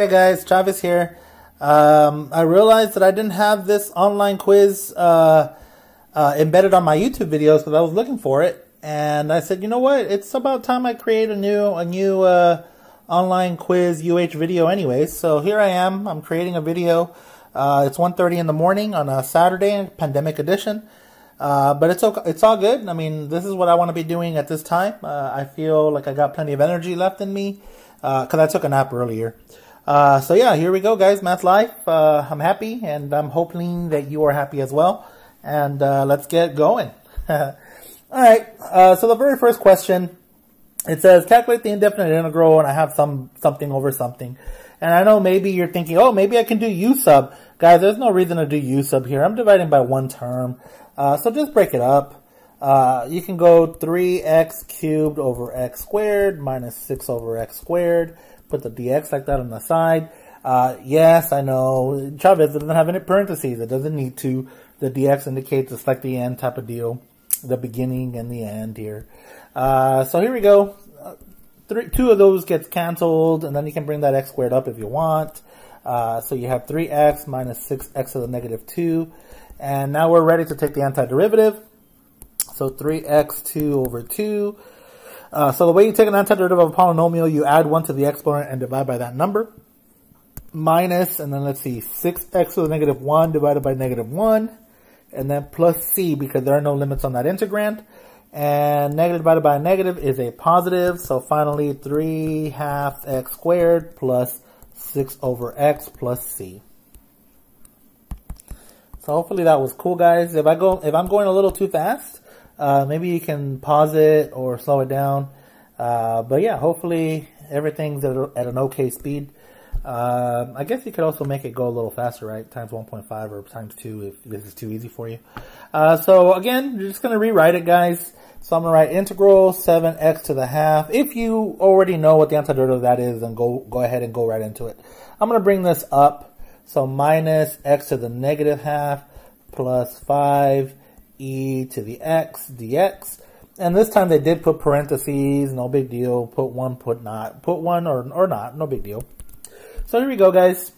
Hey guys, Chavez here. Um, I realized that I didn't have this online quiz uh, uh, embedded on my YouTube videos because I was looking for it, and I said, you know what? It's about time I create a new a new uh, online quiz UH video, anyway. So here I am. I'm creating a video. Uh, it's 1.30 in the morning on a Saturday, pandemic edition. Uh, but it's okay. It's all good. I mean, this is what I want to be doing at this time. Uh, I feel like I got plenty of energy left in me because I took a nap earlier. Uh, so yeah, here we go, guys. Math Life. Uh, I'm happy, and I'm hoping that you are happy as well. And uh, let's get going. All right. Uh, so the very first question, it says calculate the indefinite integral, and I have some something over something. And I know maybe you're thinking, oh, maybe I can do u sub. Guys, there's no reason to do u sub here. I'm dividing by one term. Uh, so just break it up. Uh, you can go 3x cubed over x squared minus 6 over x squared put the dx like that on the side. Uh, yes, I know Chavez doesn't have any parentheses. It doesn't need to. The dx indicates it's like the end type of deal, the beginning and the end here. Uh, so here we go. Uh, three, two of those gets canceled, and then you can bring that x squared up if you want. Uh, so you have 3x minus 6x to the negative 2. And now we're ready to take the antiderivative. So 3x2 over 2 uh, so the way you take an antiderivative of a polynomial, you add 1 to the exponent and divide by that number. Minus, and then let's see, 6x to the negative 1 divided by negative 1. And then plus c, because there are no limits on that integrand. And negative divided by a negative is a positive. So finally, 3 half x squared plus 6 over x plus c. So hopefully that was cool, guys. If I go, if I'm going a little too fast, uh, maybe you can pause it or slow it down. Uh, but yeah, hopefully everything's at, at an okay speed. Uh, I guess you could also make it go a little faster, right? Times 1.5 or times 2 if this is too easy for you. Uh, so again, you're just going to rewrite it, guys. So I'm going to write integral 7x to the half. If you already know what the antiderivative of that is, then go, go ahead and go right into it. I'm going to bring this up. So minus x to the negative half plus 5 e to the x dx. And this time they did put parentheses, no big deal. Put one, put not. Put one or, or not, no big deal. So here we go, guys.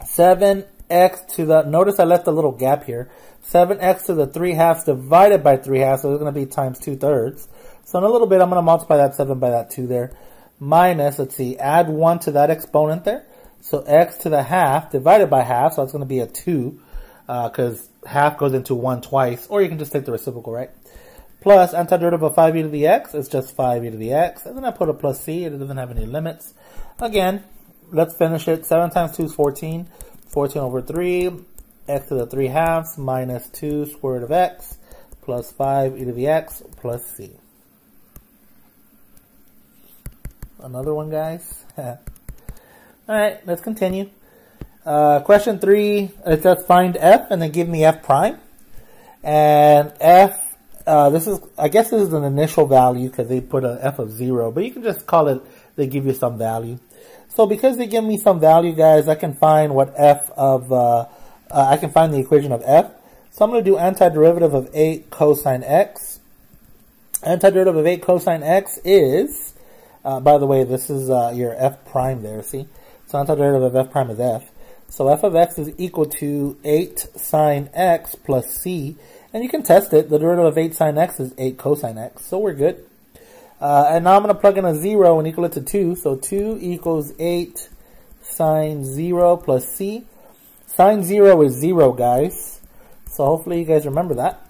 7x to the, notice I left a little gap here. 7x to the 3 halves divided by 3 halves, so it's going to be times 2 thirds. So in a little bit, I'm going to multiply that 7 by that 2 there. Minus, let's see, add 1 to that exponent there. So x to the half divided by half, so it's going to be a 2 because uh, half goes into 1 twice, or you can just take the reciprocal, right? Plus antiderivative of 5e to the x is just 5e to the x, and then I put a plus c, it doesn't have any limits. Again, let's finish it. 7 times 2 is 14, 14 over 3, x to the 3 halves minus 2 square root of x plus 5 e to the x plus c. Another one, guys. Alright, let's continue. Uh, question three, it says find f and then give me f prime. And f, uh, this is, I guess this is an initial value because they put an f of zero, but you can just call it, they give you some value. So because they give me some value, guys, I can find what f of, uh, uh I can find the equation of f. So I'm going to do antiderivative of 8 cosine x. Antiderivative of 8 cosine x is, uh, by the way, this is uh, your f prime there, see? So antiderivative of f prime is f. So f of x is equal to 8 sine x plus c. And you can test it. The derivative of 8 sine x is 8 cosine x. So we're good. Uh, and now I'm going to plug in a 0 and equal it to 2. So 2 equals 8 sine 0 plus c. Sine 0 is 0, guys. So hopefully you guys remember that.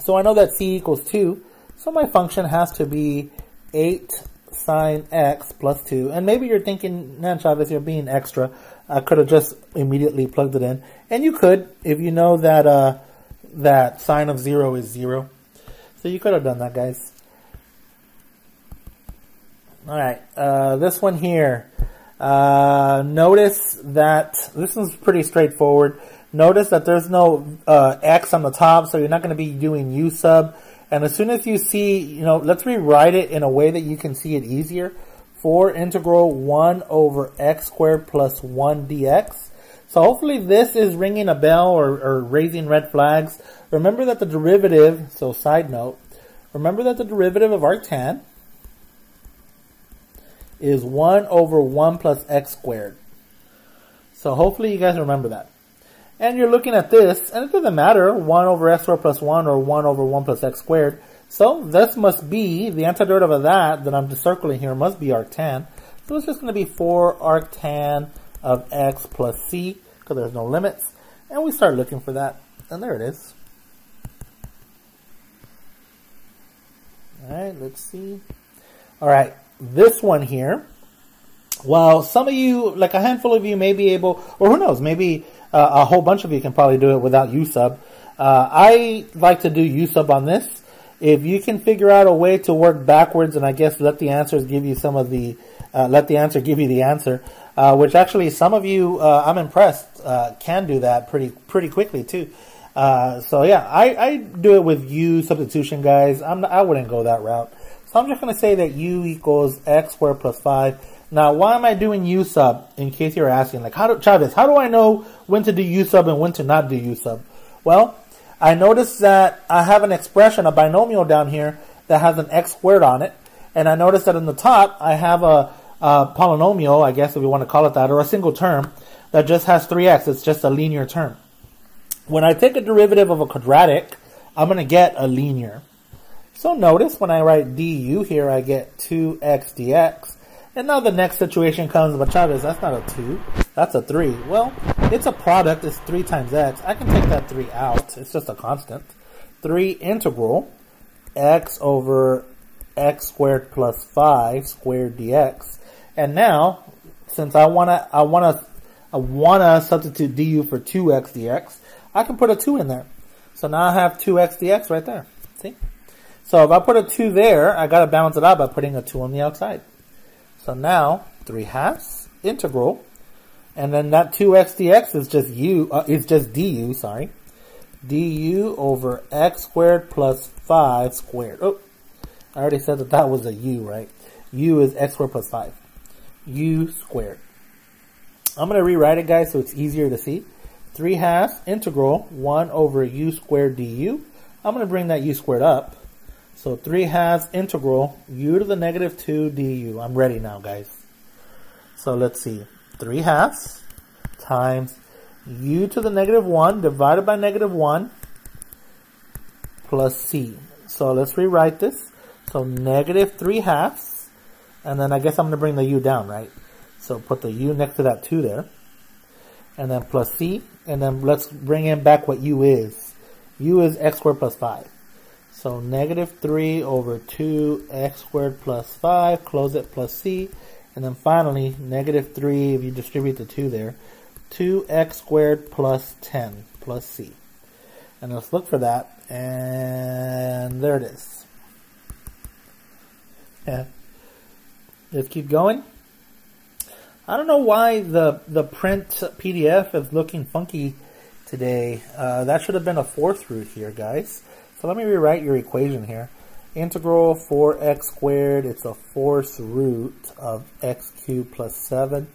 So I know that c equals 2. So my function has to be 8 sine x plus 2. And maybe you're thinking, man, Chavez, you're being extra. I could have just immediately plugged it in. And you could, if you know that, uh, that sine of 0 is 0. So you could have done that, guys. Alright, uh, this one here. Uh, notice that, this one's pretty straightforward. Notice that there's no uh, x on the top, so you're not going to be doing u sub. And as soon as you see, you know, let's rewrite it in a way that you can see it easier. 4 integral 1 over x squared plus 1 dx. So hopefully this is ringing a bell or, or raising red flags. Remember that the derivative, so side note, remember that the derivative of arctan is 1 over 1 plus x squared. So hopefully you guys remember that. And you're looking at this, and it doesn't matter, 1 over x squared plus 1 or 1 over 1 plus x squared. So this must be, the antiderivative of that, that I'm just circling here, must be arctan. So it's just going to be 4 arctan of x plus c, because there's no limits. And we start looking for that, and there it is. Alright, let's see. Alright, this one here, well, some of you, like a handful of you may be able, or who knows, maybe uh, a whole bunch of you can probably do it without U-sub. Uh, I like to do U-sub on this if you can figure out a way to work backwards and I guess let the answers give you some of the, uh, let the answer give you the answer, uh, which actually some of you, uh, I'm impressed, uh, can do that pretty, pretty quickly too. Uh, so yeah, I, I do it with U substitution guys. I'm I wouldn't go that route. So I'm just going to say that U equals X squared plus 5. Now, why am I doing U sub? In case you're asking, like, how do, Chavez, how do I know when to do U sub and when to not do U sub? Well, I notice that I have an expression, a binomial down here that has an x squared on it. And I notice that in the top, I have a, a polynomial, I guess if you want to call it that, or a single term that just has 3x. It's just a linear term. When I take a derivative of a quadratic, I'm going to get a linear. So notice when I write du here, I get 2x dx. And now the next situation comes, but Chavez, that's not a 2, that's a 3. Well, it's a product, it's 3 times x. I can take that 3 out, it's just a constant. 3 integral x over x squared plus 5 squared dx. And now, since I want to I want to I want to substitute du for 2x dx, I can put a 2 in there. So now I have 2x dx right there. See? So if I put a 2 there, I got to balance it out by putting a 2 on the outside. So now 3 halves integral, and then that 2x dx is just u uh, is just du. Sorry, du over x squared plus 5 squared. Oh, I already said that that was a u, right? u is x squared plus 5. u squared. I'm going to rewrite it, guys, so it's easier to see. 3 halves integral 1 over u squared du. I'm going to bring that u squared up. So 3 halves integral u to the negative 2 du. I'm ready now, guys. So let's see. 3 halves times u to the negative 1 divided by negative 1 plus c. So let's rewrite this. So negative 3 halves. And then I guess I'm going to bring the u down, right? So put the u next to that 2 there. And then plus c. And then let's bring in back what u is. u is x squared plus 5. So negative 3 over 2x squared plus 5, close it, plus c. And then finally, negative 3, if you distribute the 2 there, 2x squared plus 10 plus c. And let's look for that. And there it is. Yeah. Let's keep going. I don't know why the, the print PDF is looking funky today. Uh, that should have been a fourth root here, guys. So let me rewrite your equation here. Integral 4x squared, it's a fourth root of x cubed plus 7.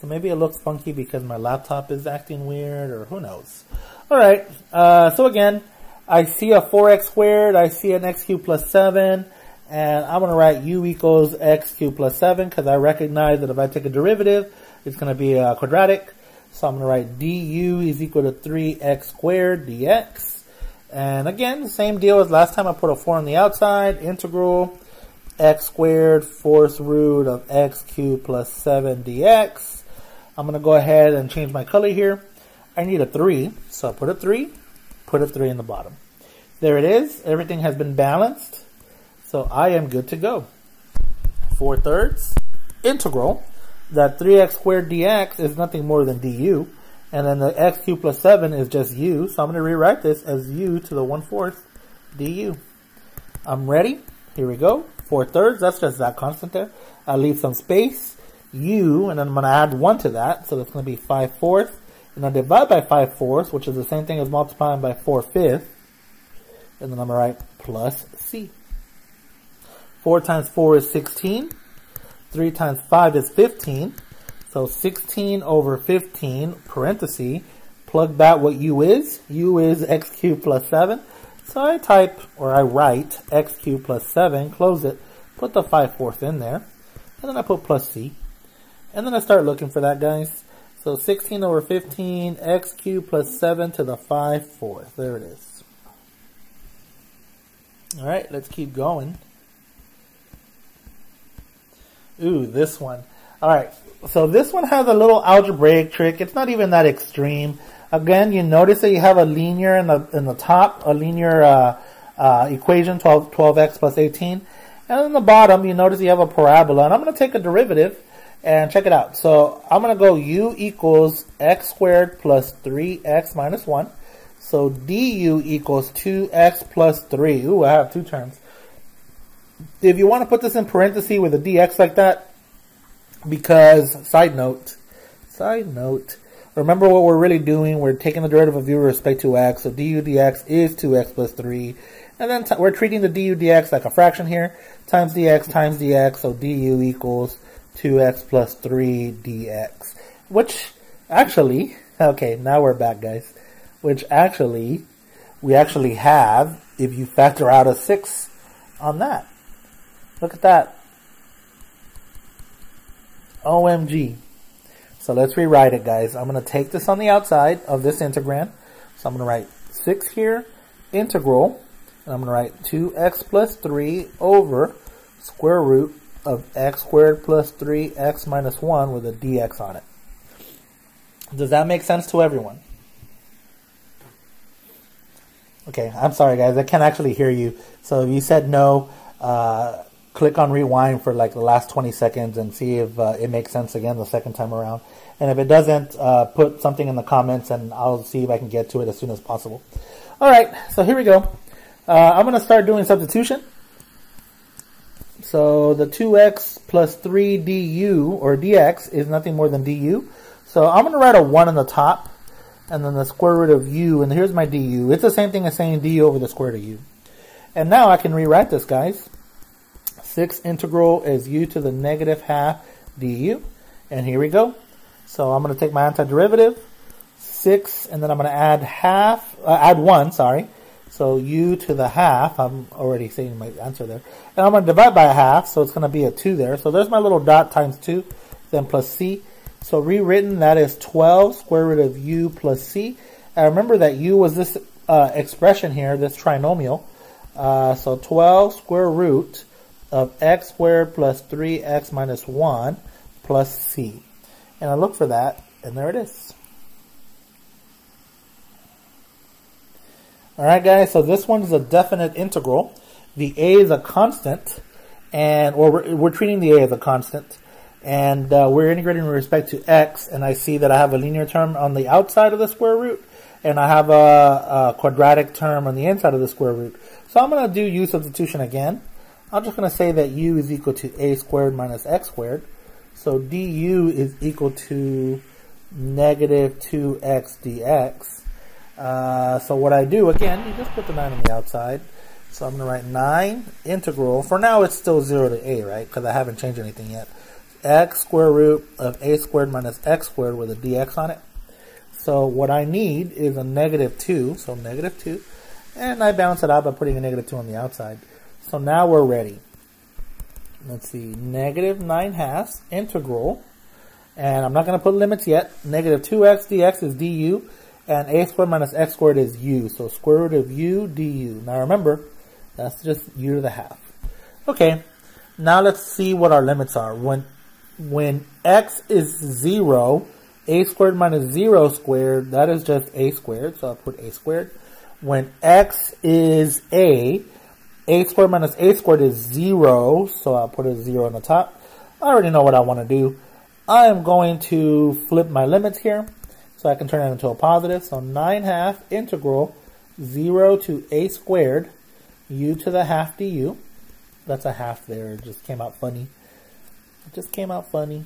So maybe it looks funky because my laptop is acting weird, or who knows. Alright, uh, so again, I see a 4x squared, I see an x cubed plus 7, and I'm going to write u equals x cubed plus 7 because I recognize that if I take a derivative, it's going to be a quadratic. So I'm going to write du is equal to 3x squared dx. And again, same deal as last time. I put a 4 on the outside. Integral x squared fourth root of x cubed plus 7 dx. I'm going to go ahead and change my color here. I need a 3, so I put a 3, put a 3 in the bottom. There it is. Everything has been balanced. So I am good to go. 4 thirds integral. That 3x squared dx is nothing more than du. And then the x cubed plus 7 is just u. So I'm going to rewrite this as u to the 1 fourth du. I'm ready. Here we go. 4 thirds. That's just that constant there. I leave some space. u. And then I'm going to add 1 to that. So that's going to be 5 fourths. And I divide by 5 fourths, which is the same thing as multiplying by 4 fifths. And then I'm going to write plus c. 4 times 4 is 16. 3 times 5 is 15. So 16 over 15, parenthesis, plug that what u is. u is x cubed plus 7. So I type, or I write, x cubed plus 7, close it, put the 5 fourths in there. and then I put plus c. And then I start looking for that, guys. So 16 over 15, x cubed plus 7 to the 5 fourth. There it is. All right, let's keep going. Ooh, this one. All right, so this one has a little algebraic trick. It's not even that extreme. Again, you notice that you have a linear in the in the top, a linear uh, uh, equation, 12, 12x plus 18. And in the bottom, you notice you have a parabola. And I'm going to take a derivative and check it out. So I'm going to go u equals x squared plus 3x minus 1. So du equals 2x plus 3. Ooh, I have two terms. If you want to put this in parentheses with a dx like that, because, side note, side note, remember what we're really doing. We're taking the derivative of u with respect to x. So du dx is 2x plus 3. And then we're treating the du dx like a fraction here. Times dx times dx. So du equals 2x plus 3 dx. Which actually, okay, now we're back, guys. Which actually, we actually have, if you factor out a 6 on that. Look at that. OMG. So let's rewrite it, guys. I'm going to take this on the outside of this integrand. So I'm going to write 6 here, integral, and I'm going to write 2x plus 3 over square root of x squared plus 3x minus 1 with a dx on it. Does that make sense to everyone? Okay, I'm sorry guys, I can't actually hear you. So if you said no, uh, click on rewind for like the last 20 seconds and see if uh, it makes sense again the second time around. And if it doesn't, uh, put something in the comments and I'll see if I can get to it as soon as possible. All right, so here we go. Uh, I'm going to start doing substitution. So the 2x plus 3 du, or dx, is nothing more than du. So I'm going to write a 1 on the top, and then the square root of u, and here's my du. It's the same thing as saying du over the square root of u. And now I can rewrite this, guys. 6 integral is u to the negative half du. And here we go. So I'm going to take my antiderivative, 6, and then I'm going to add half, uh, add 1, sorry. So u to the half, I'm already saying my answer there. And I'm going to divide by a half, so it's going to be a 2 there. So there's my little dot times 2, then plus c. So rewritten, that is 12 square root of u plus c. And remember that u was this uh, expression here, this trinomial. Uh, so 12 square root of x squared plus 3x minus 1 plus c. And I look for that, and there it is. Alright guys, so this one is a definite integral. The a is a constant, and or we're, we're treating the a as a constant. And uh, we're integrating with respect to x, and I see that I have a linear term on the outside of the square root, and I have a, a quadratic term on the inside of the square root. So I'm going to do u substitution again. I'm just going to say that u is equal to a squared minus x squared. So du is equal to negative 2x dx. Uh, so what I do, again, you just put the 9 on the outside. So I'm going to write 9 integral. For now, it's still 0 to a, right? Because I haven't changed anything yet. x square root of a squared minus x squared with a dx on it. So what I need is a negative 2, so negative 2. And I balance it out by putting a negative 2 on the outside. So now we're ready. Let's see, negative 9 halves integral. And I'm not going to put limits yet. Negative 2x dx is du. And a squared minus x squared is u. So square root of u du. Now remember, that's just u to the half. Okay, now let's see what our limits are. When, when x is 0, a squared minus 0 squared, that is just a squared. So I'll put a squared. When x is a, a squared minus a squared is 0. So I'll put a 0 on the top. I already know what I want to do. I am going to flip my limits here. So I can turn it into a positive. So 9 half integral 0 to a squared u to the half du. That's a half there. It just came out funny. It just came out funny.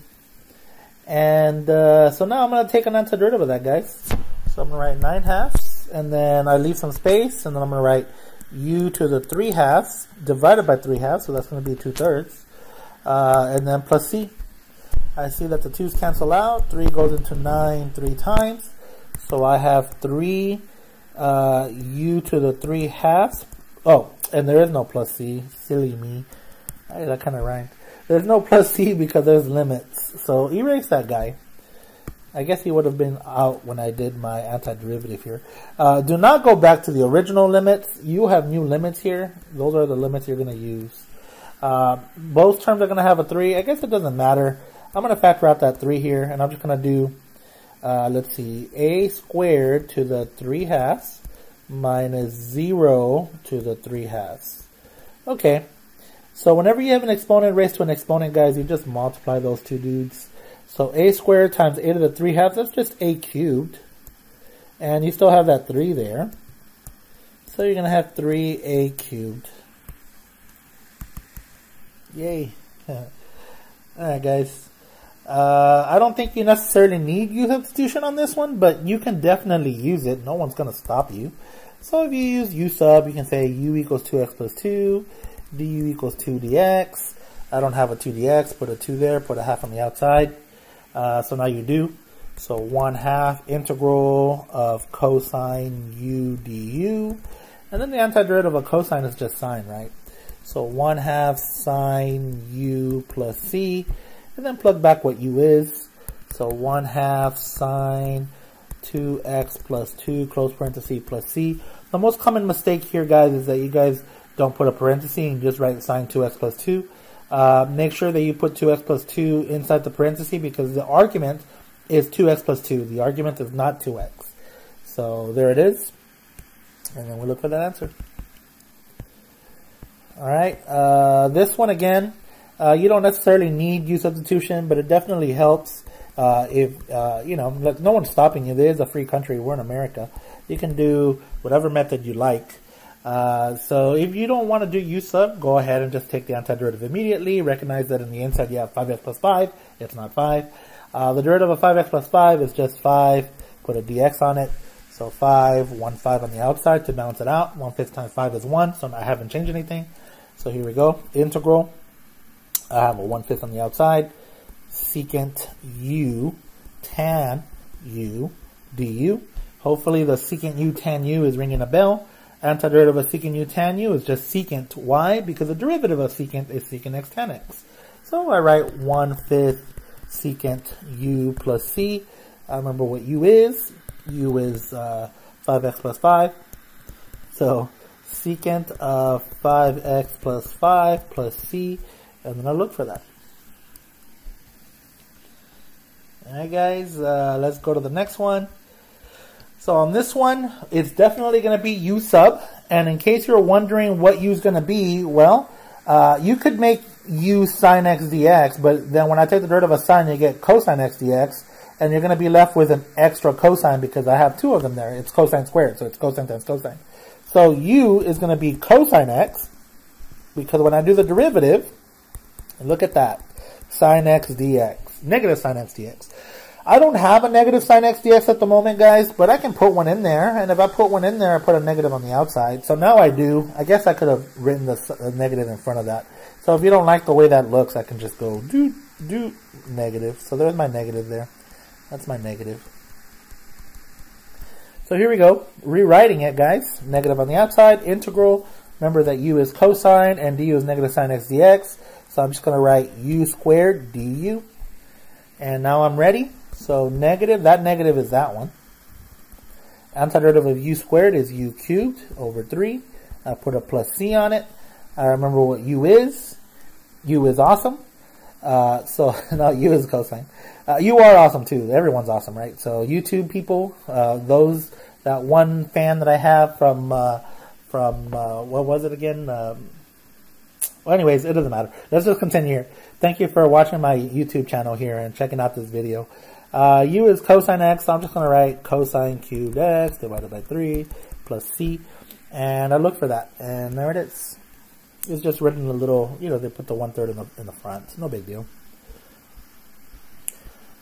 And uh, so now I'm going to take an antiderivative of that, guys. So I'm going to write 9 halves. And then I leave some space. And then I'm going to write u to the 3 halves divided by 3 halves. So that's going to be 2 thirds. Uh, and then plus c. I see that the 2's cancel out. 3 goes into 9 3 times. So I have 3 uh, u to the 3 halves. Oh, and there is no plus c. Silly me. That kind of rhymed. there's no plus c because there's limits. So erase that guy. I guess he would have been out when I did my antiderivative here. Uh, do not go back to the original limits. You have new limits here. Those are the limits you're going to use. Uh, both terms are going to have a 3. I guess it doesn't matter. I'm going to factor out that 3 here, and I'm just going to do, uh, let's see, a squared to the 3 halves minus 0 to the 3 halves. Okay, so whenever you have an exponent raised to an exponent, guys, you just multiply those two dudes. So a squared times a to the 3 halves, that's just a cubed. And you still have that 3 there. So you're going to have 3a cubed. Yay. Alright guys. Uh, I don't think you necessarily need u substitution on this one, but you can definitely use it. No one's going to stop you. So if you use u sub, you can say u equals 2x plus 2, du equals 2 dx. I don't have a 2 dx, put a 2 there, put a half on the outside. Uh, so now you do. So 1 half integral of cosine u du. And then the antiderivative of a cosine is just sine, right? So 1 half sine u plus c. And then plug back what u is. So 1 half sine 2x plus 2 close parenthesis plus c. The most common mistake here, guys, is that you guys don't put a parenthesis and just write sine 2x plus 2. Uh, make sure that you put 2x plus 2 inside the parenthesis because the argument is 2x plus 2. The argument is not 2x. So there it is. And then we look for that answer. All right. Uh, this one again, uh, you don't necessarily need u substitution, but it definitely helps. Uh, if uh, you know, like no one's stopping you. There is a free country. We're in America. You can do whatever method you like. Uh, so if you don't want to do u sub, go ahead and just take the antiderivative immediately. Recognize that in the inside you have 5x plus 5. It's not 5. Uh, the derivative of 5x plus 5 is just 5. Put a dx on it. So 5, 1 5 on the outside to balance it out. 1 fifth times 5 is 1, so I haven't changed anything. So here we go. Integral. I have a 1 fifth on the outside. Secant u tan u du. Hopefully the secant u tan u is ringing a bell. Antiderivative of secant u tan u is just secant. Why? Because the derivative of secant is secant x tan x. So I write 1 fifth secant u plus c. I remember what u is. u is uh, 5x plus 5. So secant of 5x plus 5 plus c. And then I look for that. Alright guys, uh, let's go to the next one. So on this one, it's definitely going to be u sub. And in case you're wondering what u is going to be, well, uh, you could make u sine x dx, but then when I take the derivative of sine, you get cosine x dx, and you're going to be left with an extra cosine because I have two of them there. It's cosine squared, so it's cosine times cosine. So u is going to be cosine x, because when I do the derivative, look at that, sine x dx, negative sine x dx. I don't have a negative sine x dx at the moment, guys, but I can put one in there. And if I put one in there, I put a negative on the outside. So now I do. I guess I could have written the negative in front of that. So if you don't like the way that looks, I can just go do, do, negative. So there's my negative there. That's my negative. So here we go. Rewriting it, guys. Negative on the outside, integral. Remember that u is cosine and du is negative sine x dx. So I'm just going to write u squared du. And now I'm ready. So negative, that negative is that one. Antiderivative of u squared is u cubed over 3. I put a plus c on it. I remember what u is. u is awesome. Uh, so, now u is cosine. Uh, you are awesome too. Everyone's awesome, right? So YouTube people, uh, those, that one fan that I have from, uh, from, uh, what was it again? Um, well, anyways, it doesn't matter. Let's just continue here. Thank you for watching my YouTube channel here and checking out this video. Uh, u is cosine x, so I'm just going to write cosine cubed x divided by 3 plus c. And I look for that, and there it is. It's just written a little, you know, they put the one-third in the, in the front. No big deal.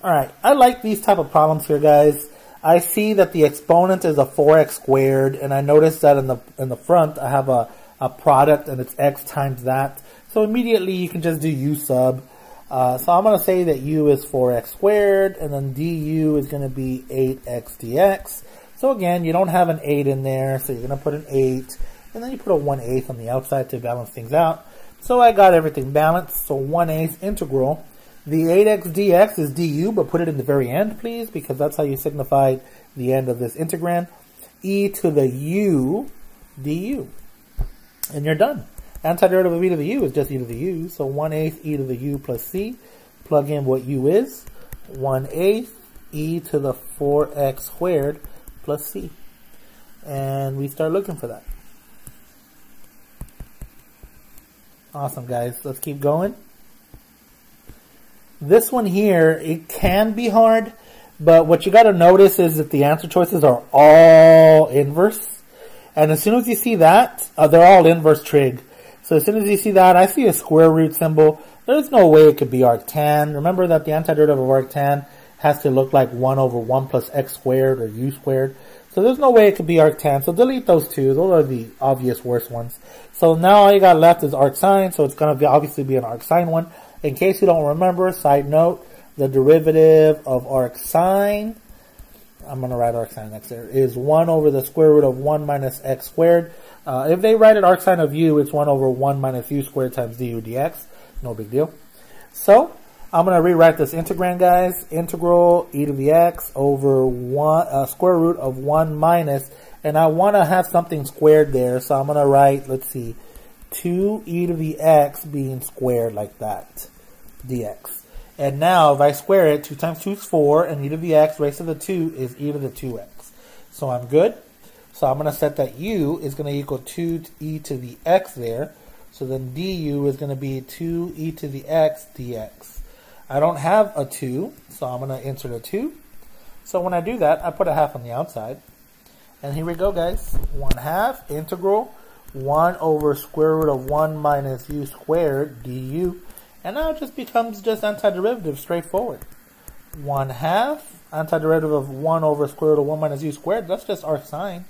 Alright, I like these type of problems here, guys. I see that the exponent is a 4x squared, and I notice that in the in the front I have a, a product, and it's x times that. So immediately you can just do u sub. Uh, so I'm going to say that u is 4x squared, and then du is going to be 8x dx. So again, you don't have an 8 in there, so you're going to put an 8, and then you put a 1 8 on the outside to balance things out. So I got everything balanced. So 1 8 integral. The 8x dx is du, but put it in the very end, please, because that's how you signify the end of this integrand. e to the u du. And you're done. Antiderivative of e to the u is just e to the u. So 1 eighth e to the u plus c. Plug in what u is. 1 eighth e to the 4x squared plus c. And we start looking for that. Awesome, guys. Let's keep going. This one here, it can be hard, but what you got to notice is that the answer choices are all inverse. And as soon as you see that, uh, they're all inverse trig. So as soon as you see that, I see a square root symbol. There's no way it could be arctan. Remember that the antiderivative of arctan has to look like 1 over 1 plus x squared or u squared. So there's no way it could be arctan. So delete those two. Those are the obvious worst ones. So now all you got left is arcsine. So it's going to obviously be an arcsine one. In case you don't remember, side note, the derivative of arcsine, I'm going to write arcsine x there, is 1 over the square root of 1 minus x squared. Uh, if they write it arcsine of u, it's 1 over 1 minus u squared times du dx. No big deal. So, I'm going to rewrite this integrand, guys. Integral e to the x over 1, uh, square root of 1 minus, and I want to have something squared there, so I'm going to write, let's see, 2 e to the x being squared like that, dx. And now, if I square it, 2 times 2 is 4, and e to the x raised to the 2 is e to the 2x. So I'm good. So I'm going to set that u is going to equal 2 e to the x there. So then du is going to be 2 e to the x dx. I don't have a 2, so I'm going to insert a 2. So when I do that, I put a half on the outside. And here we go, guys. 1 half integral 1 over square root of 1 minus u squared du. And now it just becomes just antiderivative, straightforward. 1 half antiderivative of 1 over square root of 1 minus u squared. That's just arcsine.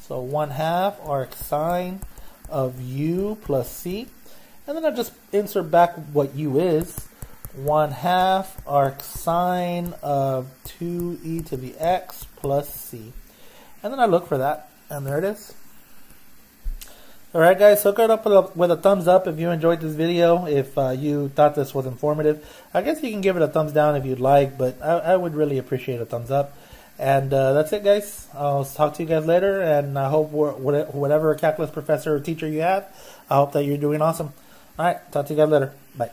So 1 half arcsine of u plus c. And then I just insert back what u is. 1 half arcsine of 2e to the x plus c. And then I look for that. And there it is. Alright guys, hook it up with a, with a, thumbs up if you enjoyed this video, if uh, you thought this was informative. I guess you can give it a thumbs down if you'd like, but I, I would really appreciate a thumbs up. And uh, that's it guys. I'll talk to you guys later, and I hope whatever calculus professor or teacher you have, I hope that you're doing awesome. Alright, talk to you guys later. Bye.